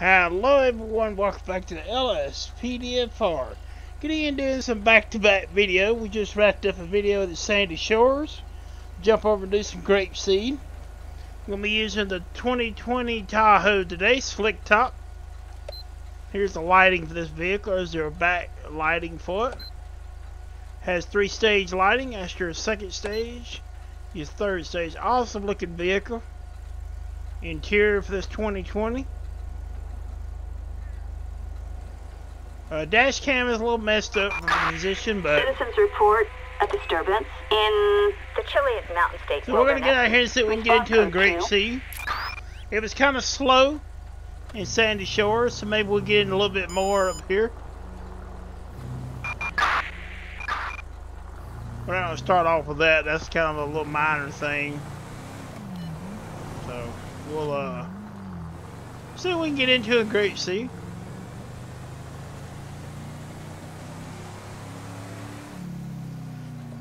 Hello everyone, welcome back to the LSPDFR. Getting into some back-to-back -back video. We just wrapped up a video of the Sandy Shores. Jump over and do some Grapeseed. I'm going to be using the 2020 Tahoe today, slick top. Here's the lighting for this vehicle. Is there a back lighting for it? Has three stage lighting. That's your second stage. Your third stage. Awesome looking vehicle. Interior for this 2020. Uh, dash cam is a little messed up from the position, but... Citizens report a disturbance in the Chiliad Mountain State So we're going to get out here and see if we can get into a Grapeseed. It was kind of slow in Sandy Shores, so maybe we'll get in a little bit more up here. We're not going to start off with that. That's kind of a little minor thing. So, we'll, uh... See if we can get into a Grapeseed.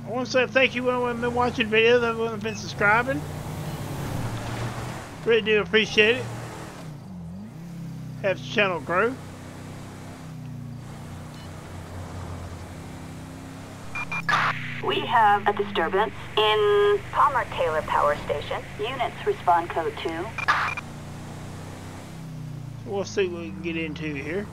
I want to say thank you everyone who's been watching videos, everyone who's been subscribing. Really do appreciate it. Helps the channel grow. We have a disturbance in Palmer Taylor Power Station. Units respond code 2. We'll see what we can get into here.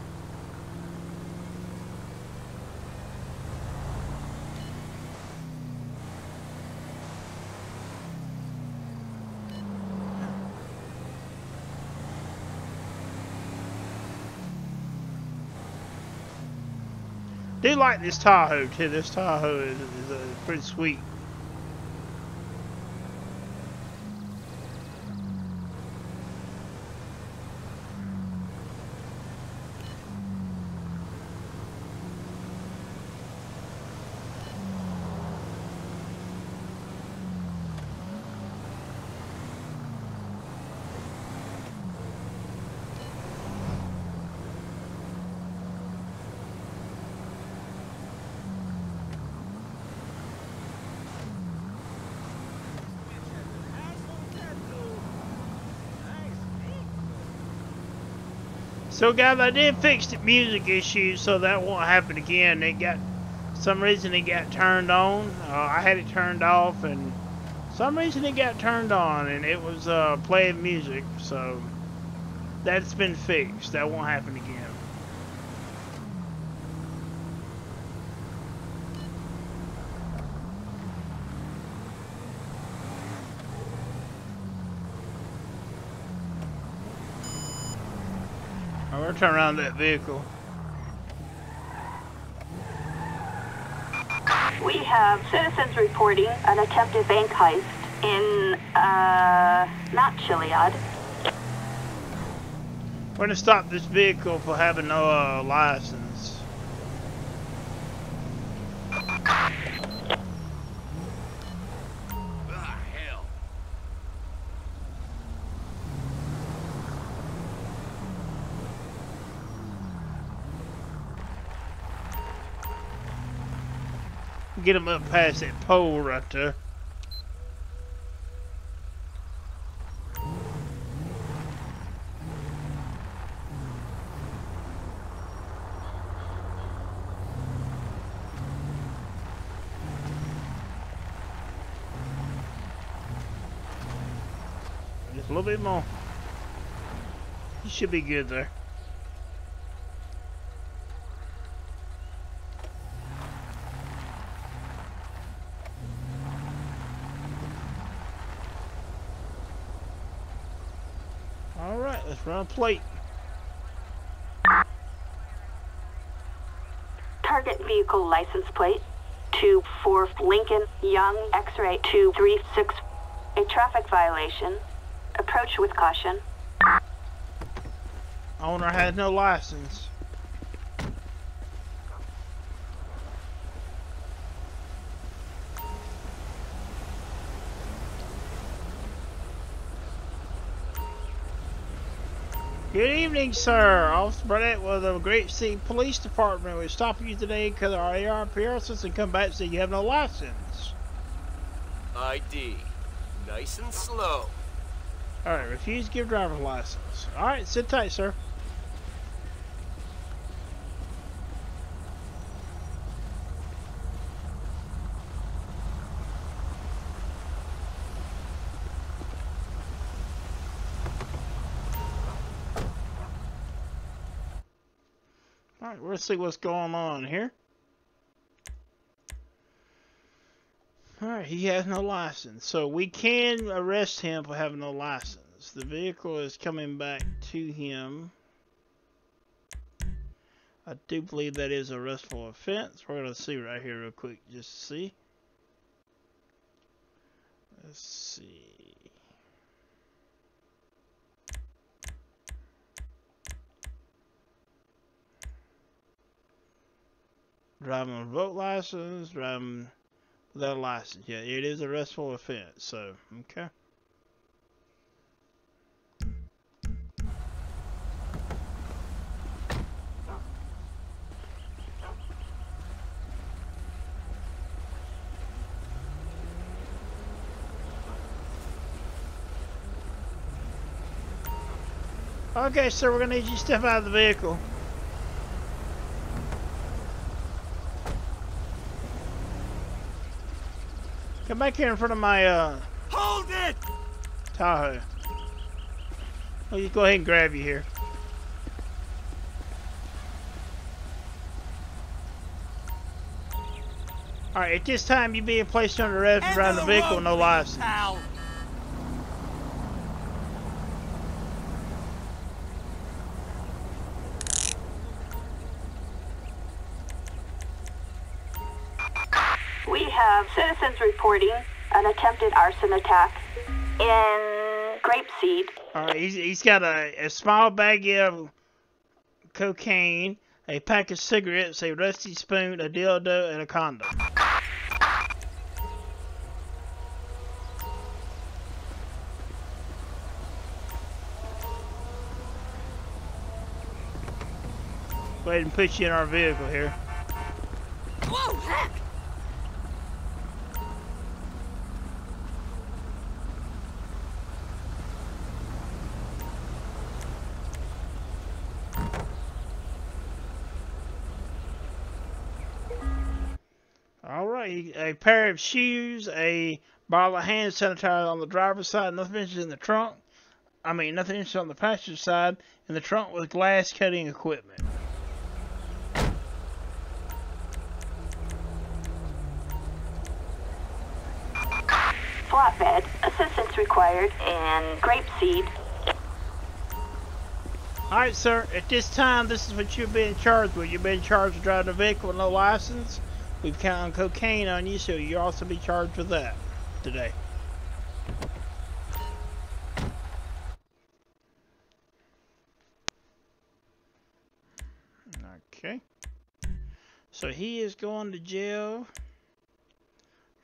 Do like this Tahoe too. This Tahoe is, is uh, pretty sweet. So guys, I did fix the music issue so that won't happen again. It got, some reason it got turned on. Uh, I had it turned off and some reason it got turned on and it was uh, playing music. So that's been fixed. That won't happen again. Gonna turn around that vehicle. We have citizens reporting an attempted bank heist in, uh, not Chiliad. We're gonna stop this vehicle for having no uh, license. Get them up past that pole right there. Just a little bit more. You should be good there. Run a plate. Target vehicle license plate. 24 Lincoln Young X-ray 236. A traffic violation. Approach with caution. Owner has no license. Evening, sir. Officer Burnett with the Grapeseed Police Department. We stop you today because our ARPR and come back and say you have no license. ID. Nice and slow. Alright, refuse to give driver's license. Alright, sit tight, sir. Alright, let's see what's going on here. Alright, he has no license. So we can arrest him for having no license. The vehicle is coming back to him. I do believe that is a arrestable offense. We're going to see right here real quick just to see. Let's see. Driving a boat license, driving without a license. Yeah, it is a restful offense, so, okay. Okay, sir, we're gonna need you to step out of the vehicle. Come back here in front of my, uh... Hold it! Tahoe. Well, you go ahead and grab you here. Alright, at this time, you're being placed under arrest for driving the vehicle with no license. Pal. Reporting an attempted arson attack in Grapeseed. Alright, he's, he's got a, a small baggie of cocaine, a pack of cigarettes, a rusty spoon, a dildo, and a condom. Go ahead and put you in our vehicle here. Whoa, heck! A pair of shoes, a bottle of hand sanitizer on the driver's side, nothing mentioned in the trunk. I mean, nothing mentioned on the passenger side, in the trunk with glass cutting equipment. Flatbed, assistance required and grape seed. Alright, sir, at this time, this is what you're being charged with. You've been charged with driving a vehicle with no license. We've counted cocaine on you, so you'll also be charged with that today. Okay. So he is going to jail.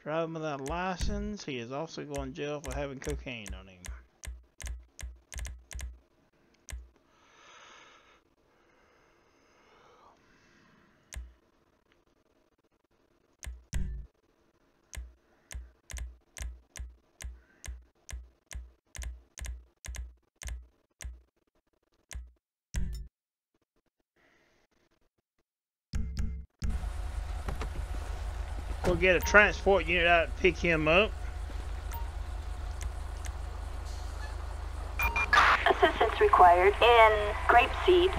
Driving without a license. He is also going to jail for having cocaine on him. Get a transport unit out to pick him up. Assistance required in Grapeseed.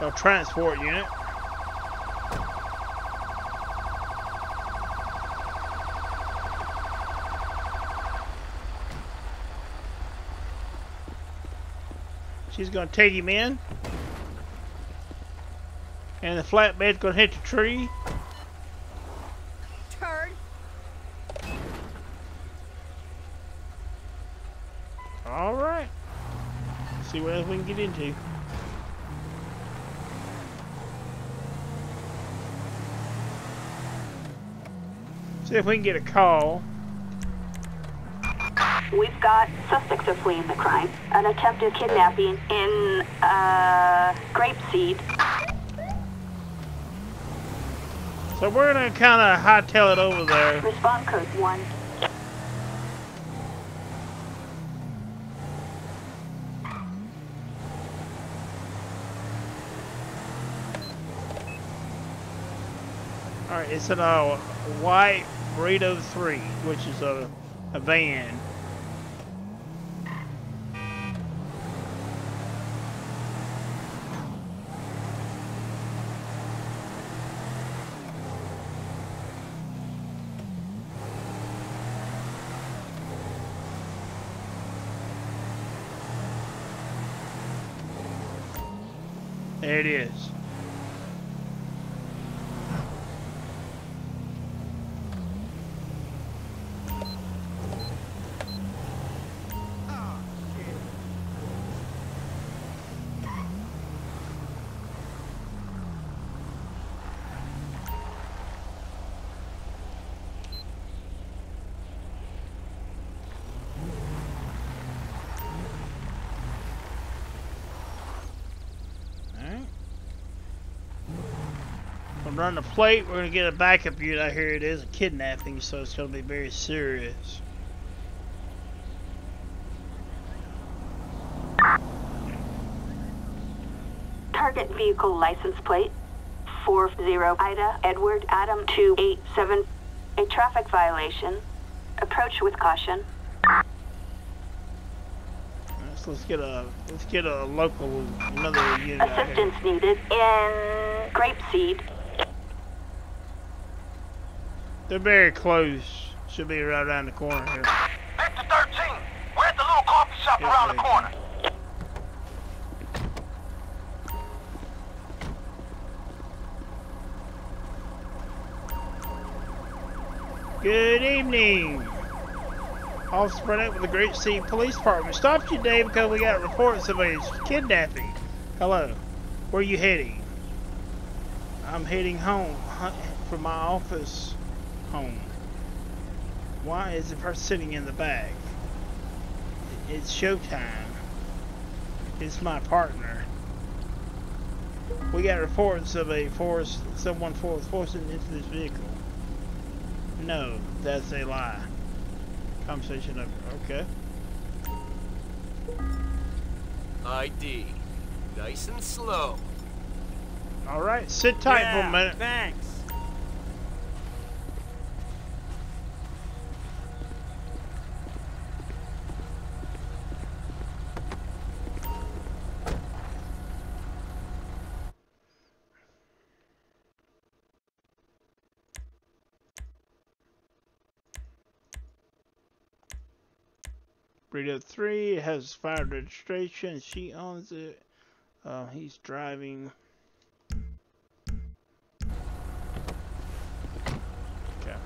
A transport unit. She's gonna take him in. And the flatbed's gonna hit the tree. Turd. Alright. See what else we can get into. See if we can get a call. We've got suspects are fleeing the crime. An attempted kidnapping in, uh, Grapeseed. So we're gonna kinda hightail it over there. Respond code 1. Alright, it's in a white Burrito 3, which is a, a van. There it is. Running a plate. We're going to get a backup unit out here. It is a kidnapping, so it's going to be very serious. Target vehicle license plate 40 Ida Edward Adam 287. A traffic violation. Approach with caution. So let's get a let's get a local another unit. Assistance needed in Grapeseed. They're very close. Should be right around the corner here. Victor 13, we're at the little coffee shop around the corner. Good evening. Officer Burnett with the Grapeseed Police Department. Stopped you today because we got reports of a kidnapping. Hello. Where are you heading? I'm heading home from my office home. Why is the person sitting in the back? It's showtime. It's my partner. We got reports of a force, someone for- forcing into this vehicle. No, that's a lie. Conversation over. Okay. ID. Nice and slow. All right. Sit tight for a minute. Thanks. Burrito 3 has fire registration. She owns it. Uh, he's driving. Okay.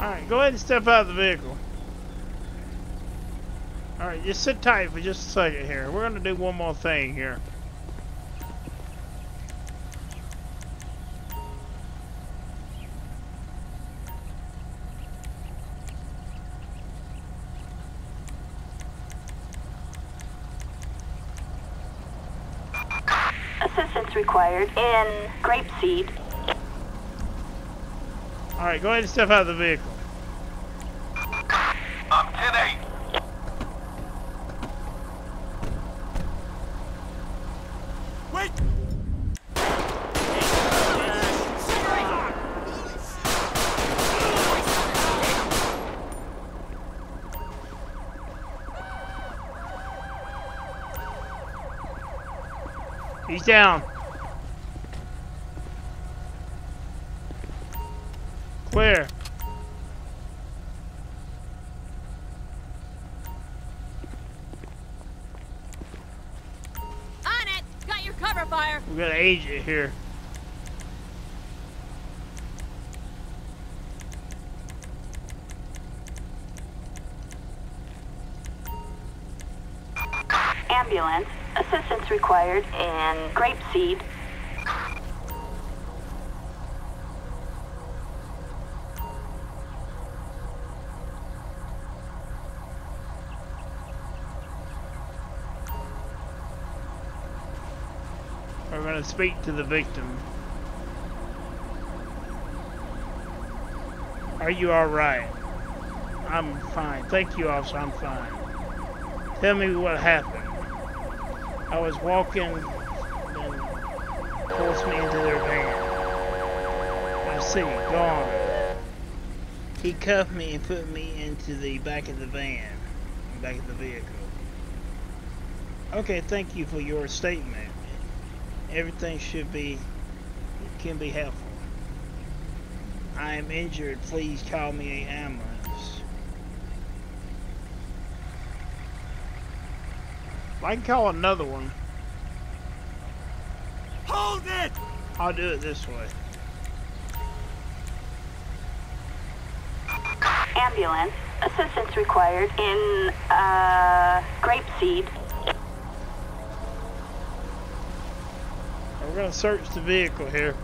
Alright, go ahead and step out of the vehicle. Alright, just sit tight for just a second here. We're going to do one more thing here. Required in Grapeseed. Alright, go ahead and step out of the vehicle. I'm 10-8. Wait! He's down. Got your fire! We got an agent here. Ambulance. Assistance required in Grapeseed. Gonna speak to the victim. Are you alright? I'm fine. Thank you, officer. I'm fine. Tell me what happened. I was walking and forced me into their van. I see. Go on. He cuffed me and put me into the back of the van, back of the vehicle. Okay, thank you for your statement everything should be, can be helpful. I am injured, please call me an ambulance. I can call another one. Hold it! I'll do it this way. Ambulance, assistance required in, uh, grape seed. Gonna search the vehicle here.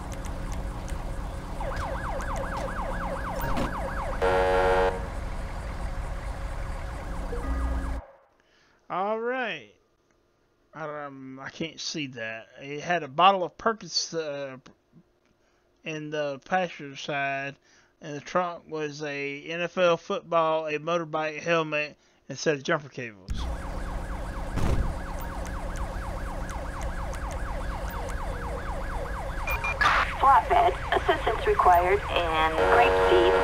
All right. I, um, I can't see that. It had a bottle of Perkins uh, in the passenger side, and the trunk was a NFL football, a motorbike helmet, and a set of jumper cables. Flatbed. Assistance required in Grapeseed.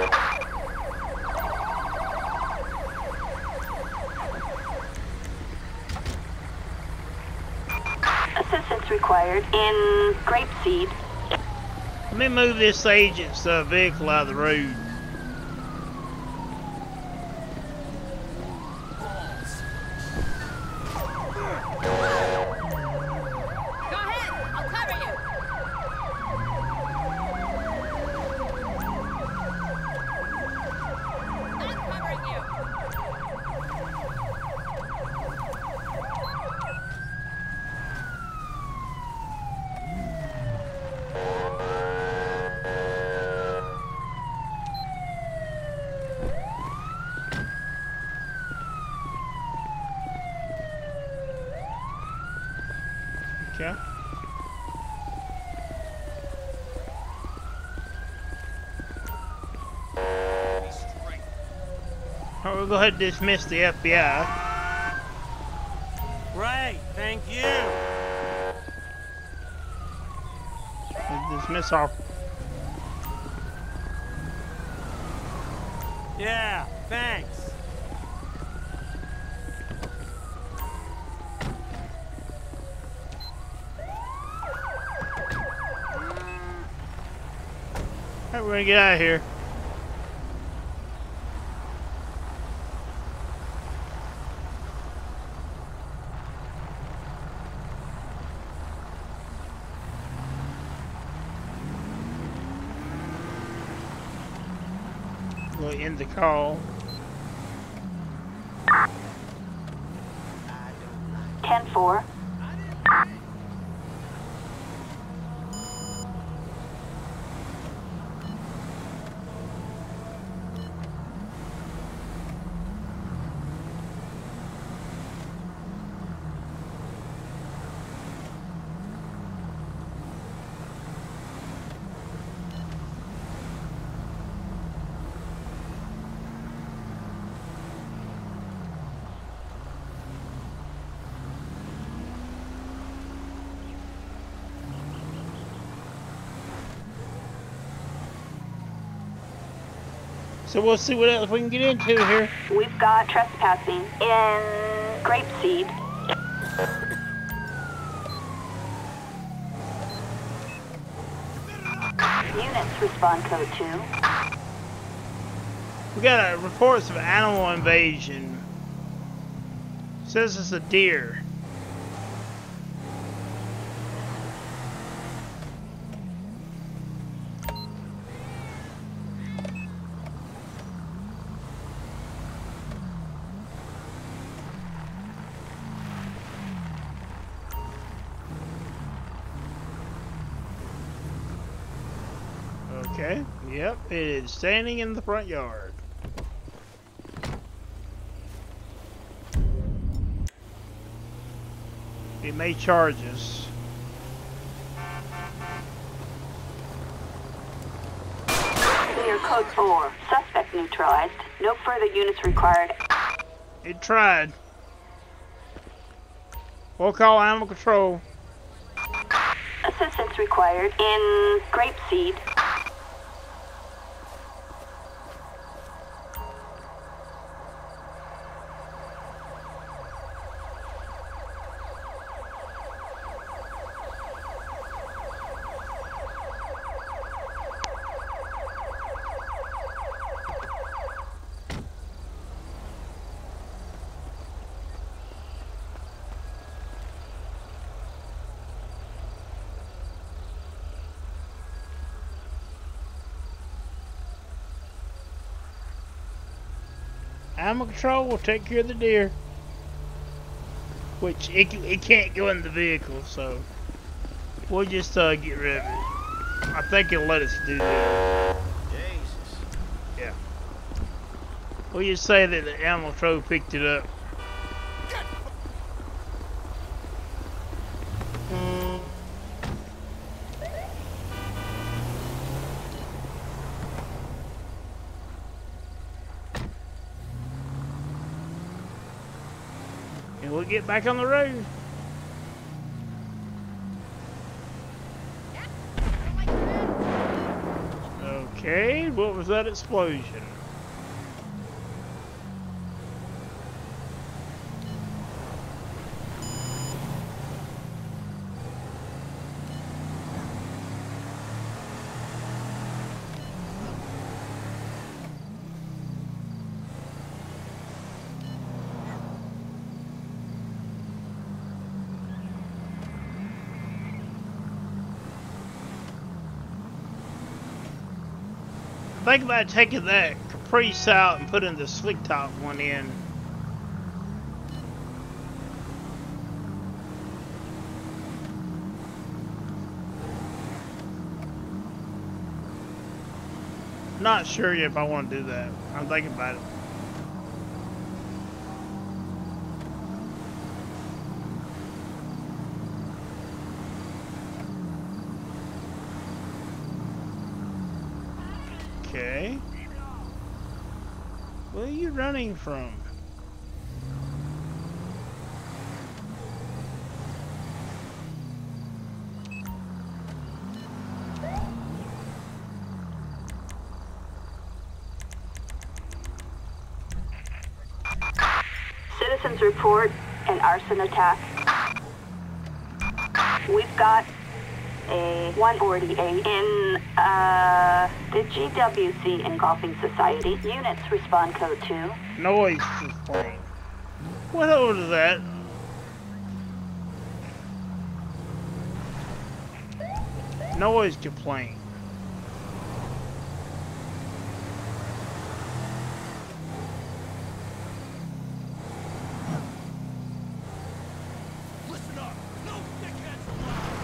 Assistance required in grape seed. Let me move this agent's uh, vehicle out of the road. Go ahead. I'll cover you. I'm covering you. Okay. Be straight. All right, we'll go ahead and dismiss the FBI. Great, thank you. We'll dismiss our. Yeah, thanks. All right, we're gonna get out of here. We'll end the call. Ten four. So we'll see what else we can get into here. We've got trespassing in Grapeseed. Units respond code 2. We got uh, reports of animal invasion. Says it's a deer. Okay. Yep, it is standing in the front yard. It may charge us. Clear code 4. Suspect neutralized. No further units required. It tried. We'll call animal control. Assistance required in Grapeseed. Animal control will take care of the deer. Which it, it can't go in the vehicle, so we'll just uh, get rid of it. I think it'll let us do that. Jesus. We'll just say that the animal control picked it up. Get back on the road. Okay, what was that explosion? Think about taking that Caprice out and putting the slick top one in. Not sure if I want to do that. I'm thinking about it. Okay. Where are you running from? Citizens report an arson attack. We've got a 148 in uh, the GWC and Golfing Society. Units respond code 2. Noise complaint. What was that? Noise complaint. Listen up. No dickheads allowed.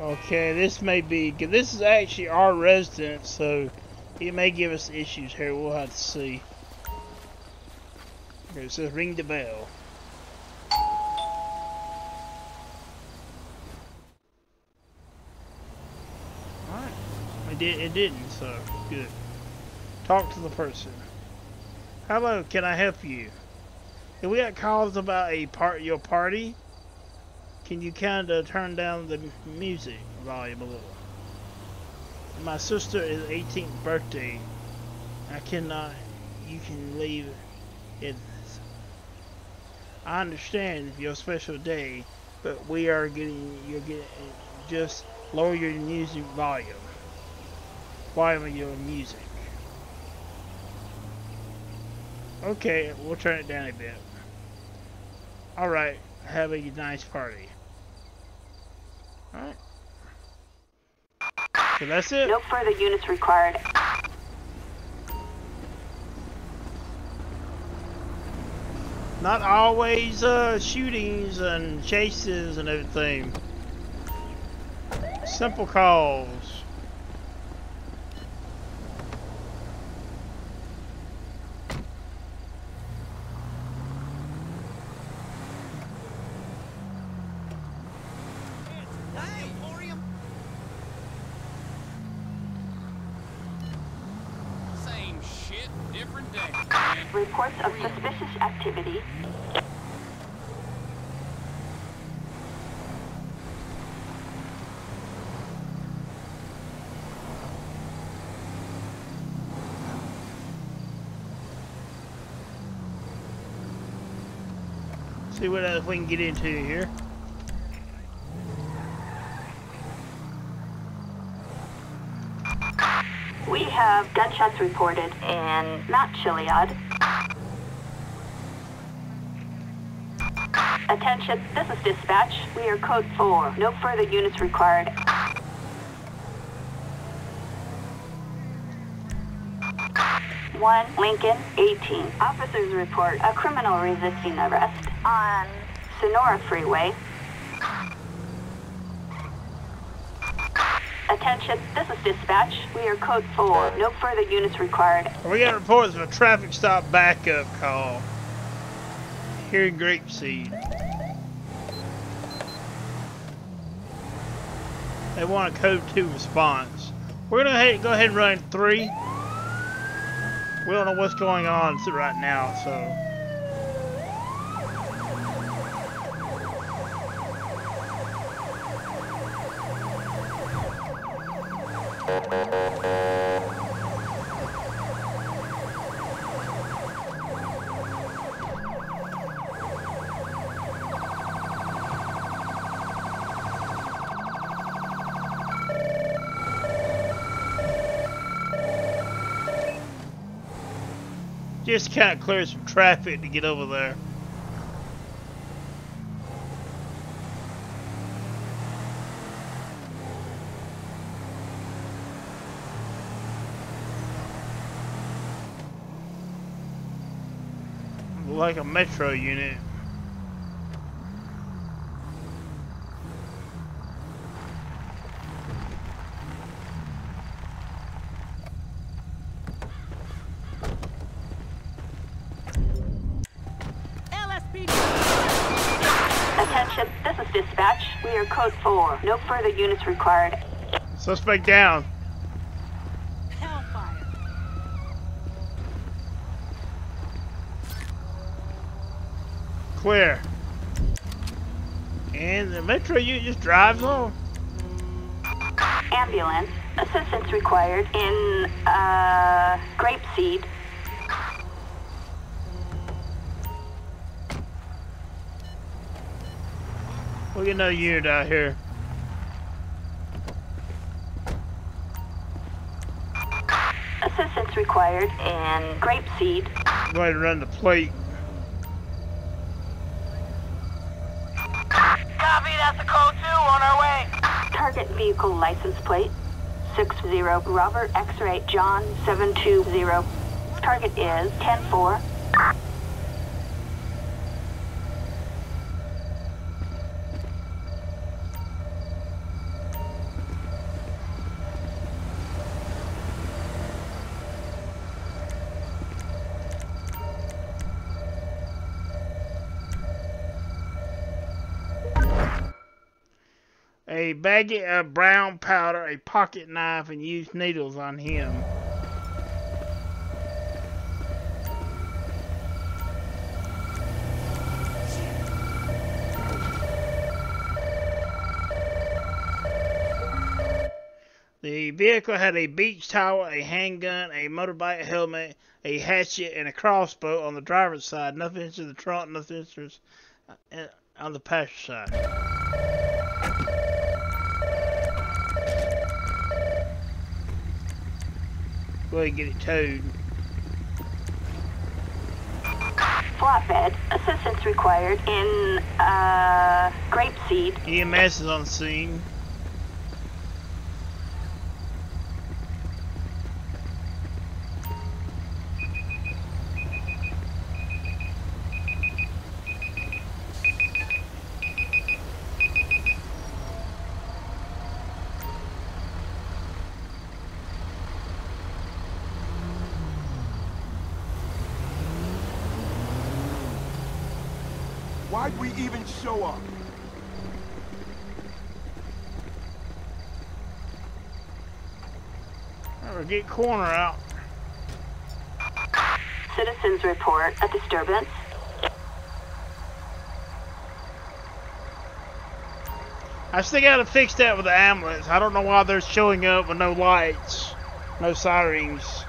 Okay, this may be. This is actually our residence, so it may give us issues here. We'll have to see. Okay, it says ring the bell. Alright. It, did, it didn't, so good. Talk to the person. Hello, can I help you? We got calls about a part your party, can you kind of turn down the music volume a little? My sister is 18th birthday. I cannot. You can leave it. I understand your special day, but we are getting. You're getting. Just lower your music volume. Volume of your music. Okay, we'll turn it down a bit. Alright, have a nice party. Alright. So that's it. No further units required. Not always uh, shootings and chases and everything. Simple calls. See what else we can get into here. We have gunshots reported in Mount Chiliad. Attention, this is dispatch. We are code 4. No further units required. One Lincoln 18. Officers report a criminal resisting arrest on Senora Freeway. Attention, this is dispatch. We are code 4. No further units required. We got reports of a traffic stop backup call here in Grapeseed. They want a code 2 response. We're gonna go ahead and run 3. We don't know what's going on right now, so. Just of clear some traffic to get over there. Like a metro unit. LSPD. Attention, this is dispatch. Code 4. No further units required. Suspect down. Hellfire. Clear. And the metro unit just drives on. Ambulance. Assistance required in, uh, Grapeseed. We get another unit out here. Assistance required in Grapeseed. Go ahead and run the plate. Copy, that's a code 2 on our way. Target vehicle license plate 60 Robert X-ray John 720. Target is 104. A baggie of brown powder, a pocket knife, and used needles on him. The vehicle had a beach towel, a handgun, a motorbike helmet, a hatchet, and a crossbow on the driver's side. Nothing in the trunk, nothing uh, on the passenger side. Go ahead and get it towed. Flatbed. Assistance required in, uh, grape seed. EMS is on scene. Why'd we even show up? Alright, get corner out. Citizens report a disturbance. I still gotta fix that with the ambulance. I don't know why they're showing up with no lights, no sirens.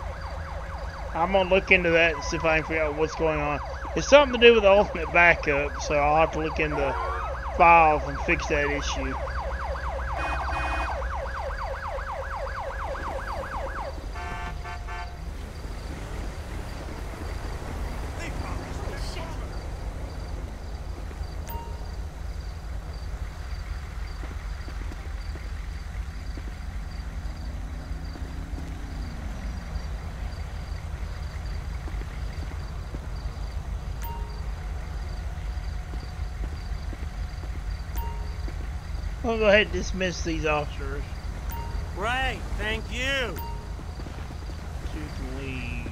I'm gonna look into that and see if I can figure out what's going on. It's something to do with the ultimate backup, so I'll have to look into files and fix that issue. We'll go ahead and dismiss these officers. Great, thank. You can leave.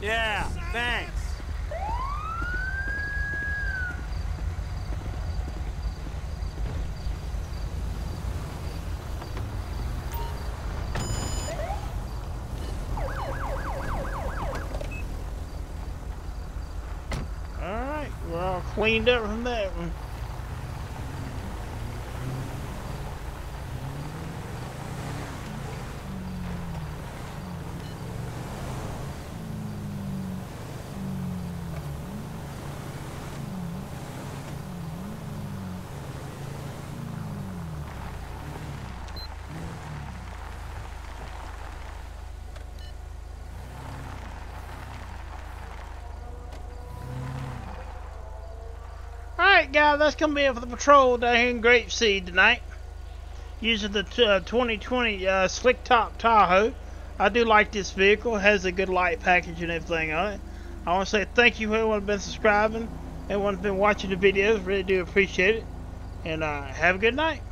Yeah, thanks. Alright, we're all cleaned up from that one. Guys, that's going to be it for the patrol down here in Grapeseed tonight. Using the uh, 2020 uh, Slick Top Tahoe. I do like this vehicle. It has a good light package and everything on it. I want to say thank you for everyone who's been subscribing. Everyone who's been watching the videos. Really do appreciate it. And uh, have a good night.